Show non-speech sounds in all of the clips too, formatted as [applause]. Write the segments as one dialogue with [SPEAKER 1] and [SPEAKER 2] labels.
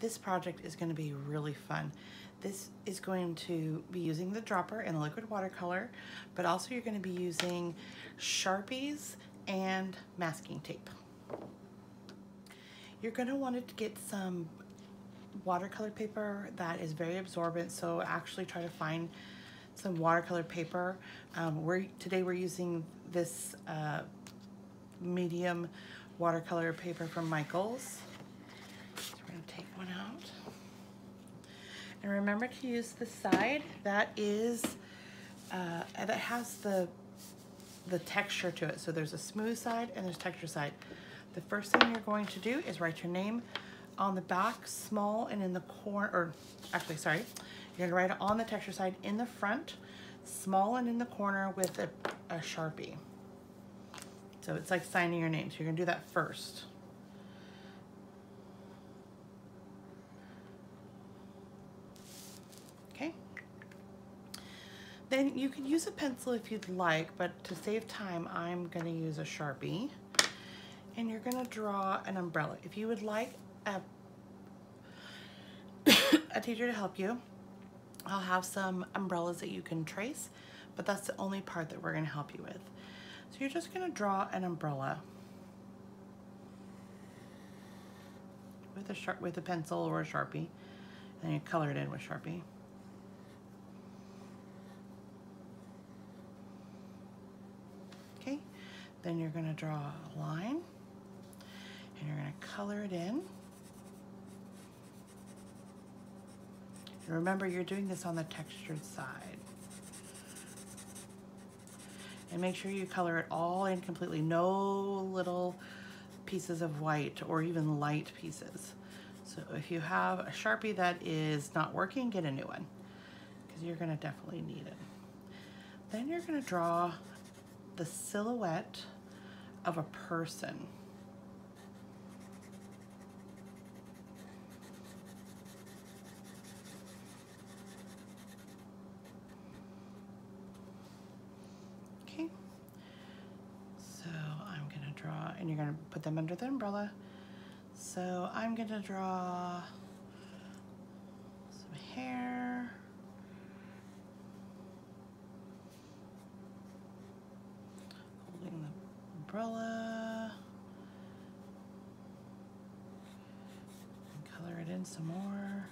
[SPEAKER 1] this project is going to be really fun. This is going to be using the dropper and liquid watercolor, but also you're going to be using Sharpies and masking tape. You're going to want to get some watercolor paper that is very absorbent, so actually try to find some watercolor paper. Um, we're, today we're using this uh, medium watercolor paper from Michaels. Take one out. And remember to use the side that is, uh, that has the, the texture to it. So there's a smooth side and there's texture side. The first thing you're going to do is write your name on the back, small and in the corner, or actually, sorry, you're gonna write it on the texture side in the front, small and in the corner with a, a Sharpie. So it's like signing your name. So you're gonna do that first. Then you can use a pencil if you'd like, but to save time, I'm gonna use a Sharpie. And you're gonna draw an umbrella. If you would like a, [coughs] a teacher to help you, I'll have some umbrellas that you can trace, but that's the only part that we're gonna help you with. So you're just gonna draw an umbrella with a sharp with a pencil or a Sharpie, and you color it in with Sharpie. Okay, then you're gonna draw a line, and you're gonna color it in. And remember, you're doing this on the textured side. And make sure you color it all in completely. No little pieces of white or even light pieces. So if you have a Sharpie that is not working, get a new one because you're gonna definitely need it. Then you're gonna draw the silhouette of a person. Okay, so I'm gonna draw, and you're gonna put them under the umbrella. So I'm gonna draw some hair. Holding the umbrella. And color it in some more.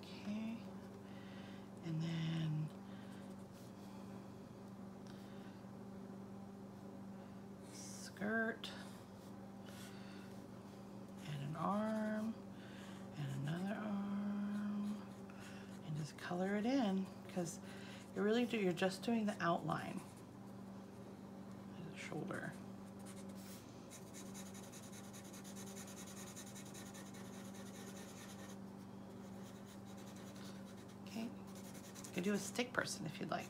[SPEAKER 1] Okay. And then skirt and an arm and another arm and just color it in because you really do, you're just doing the outline. Shoulder. Okay, you could do a stick person if you'd like.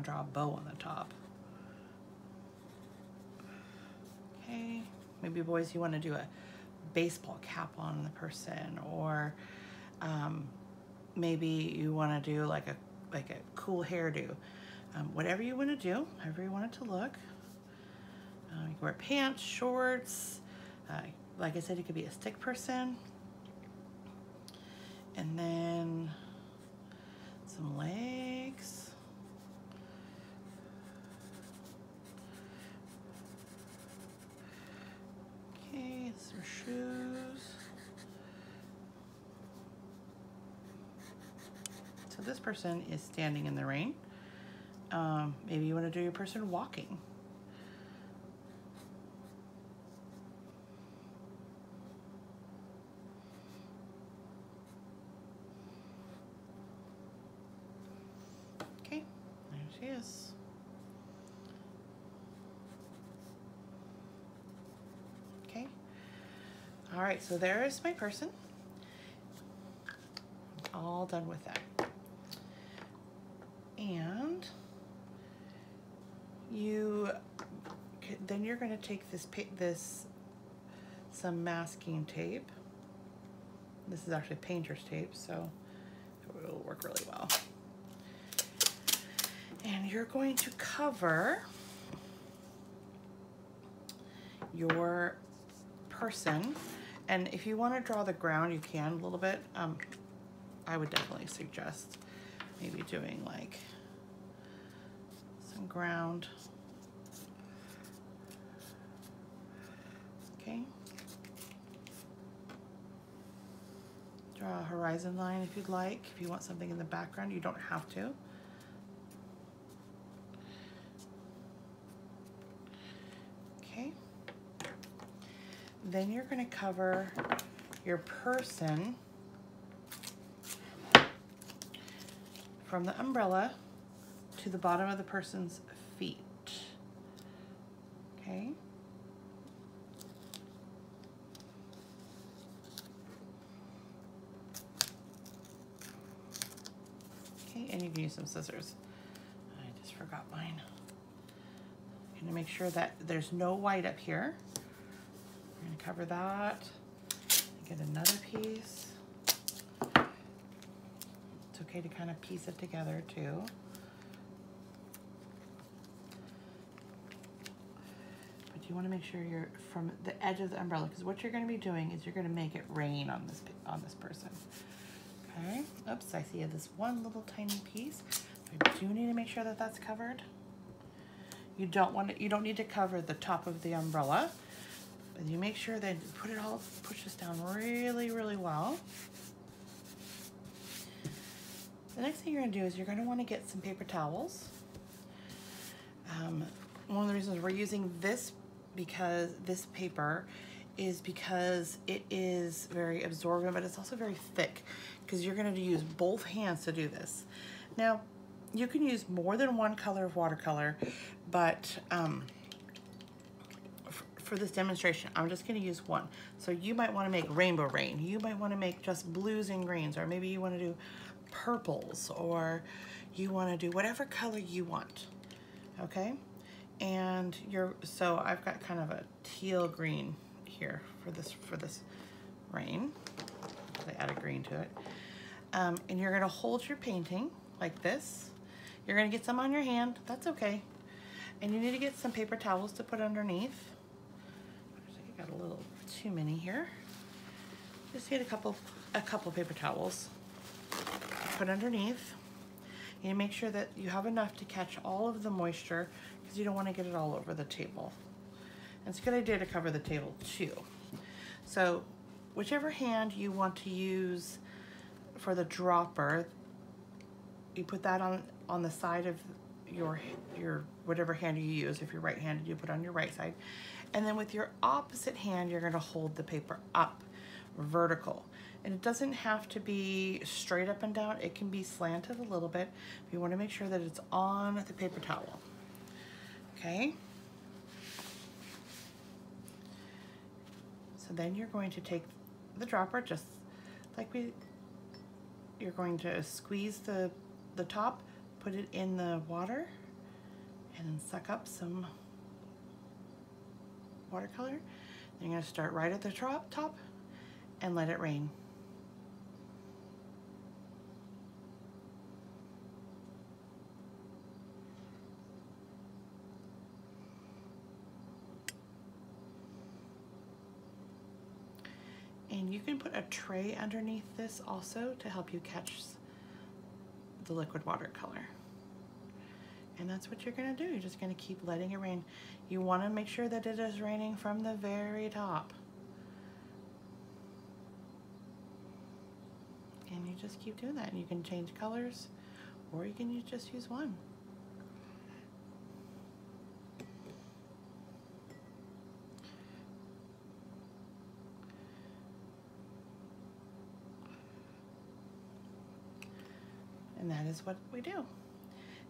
[SPEAKER 1] Want to draw a bow on the top. Okay, maybe boys, you want to do a baseball cap on the person, or um, maybe you want to do like a like a cool hairdo. Um, whatever you want to do, however you want it to look. Uh, you can wear pants, shorts. Uh, like I said, it could be a stick person. And then some legs. Okay, some shoes. So this person is standing in the rain. Um, maybe you want to do your person walking. Okay, there she is. All right, so there is my person. all done with that. And you, then you're gonna take this, this, some masking tape. This is actually painter's tape, so it'll work really well. And you're going to cover your person. And if you want to draw the ground, you can a little bit. Um, I would definitely suggest maybe doing like some ground. Okay. Draw a horizon line if you'd like. If you want something in the background, you don't have to. Okay. Then you're going to cover your person from the umbrella to the bottom of the person's feet. Okay. Okay, and you can use some scissors. I just forgot mine. I'm gonna make sure that there's no white up here. I'm gonna cover that. Get another piece. It's okay to kind of piece it together too. But you want to make sure you're from the edge of the umbrella because what you're going to be doing is you're going to make it rain on this on this person. Okay. Oops, I see this one little tiny piece. I do need to make sure that that's covered. You don't want to, you don't need to cover the top of the umbrella. You make sure that you put it all, push this down really, really well. The next thing you're gonna do is you're gonna wanna get some paper towels. Um, one of the reasons we're using this because this paper is because it is very absorbent, but it's also very thick because you're gonna use both hands to do this. Now, you can use more than one color of watercolor, but um, for this demonstration, I'm just gonna use one. So you might wanna make rainbow rain. You might wanna make just blues and greens, or maybe you wanna do purples, or you wanna do whatever color you want, okay? And you're, so I've got kind of a teal green here for this, for this rain. I add a green to it. Um, and you're gonna hold your painting like this. You're gonna get some on your hand, that's okay. And you need to get some paper towels to put underneath got a little too many here. Just get a couple, a couple paper towels. Put underneath. And make sure that you have enough to catch all of the moisture because you don't want to get it all over the table. And it's a good idea to cover the table too. So whichever hand you want to use for the dropper, you put that on, on the side of your, your whatever hand you use. If you're right-handed, you put on your right side. And then with your opposite hand, you're gonna hold the paper up, vertical. And it doesn't have to be straight up and down. It can be slanted a little bit. You wanna make sure that it's on the paper towel, okay? So then you're going to take the dropper, just like we, you're going to squeeze the, the top, put it in the water, and then suck up some watercolor. Then you're gonna start right at the top, top and let it rain. And you can put a tray underneath this also to help you catch the liquid watercolor. And that's what you're gonna do. You're just gonna keep letting it rain. You wanna make sure that it is raining from the very top. And you just keep doing that. And you can change colors or you can just use one. And that is what we do.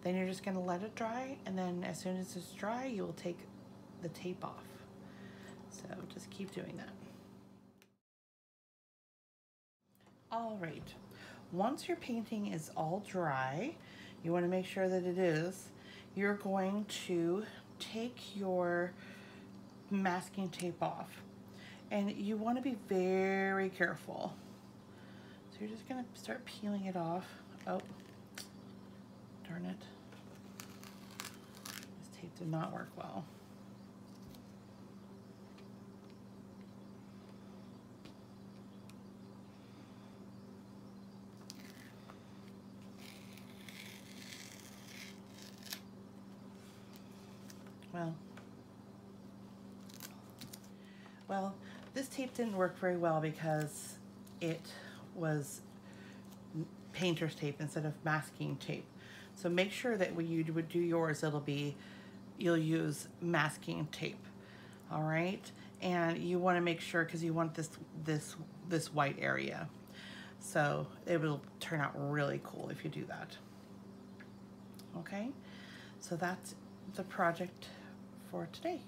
[SPEAKER 1] Then you're just gonna let it dry, and then as soon as it's dry, you will take the tape off. So just keep doing that. All right, once your painting is all dry, you want to make sure that it is, you're going to take your masking tape off. And you want to be very careful. So you're just going to start peeling it off. Oh, darn it. This tape did not work well. Well, well, this tape didn't work very well because it was painter's tape instead of masking tape. So make sure that when you would do yours, it'll be, you'll use masking tape, all right? And you wanna make sure, cause you want this, this, this white area. So it will turn out really cool if you do that. Okay, so that's the project for today.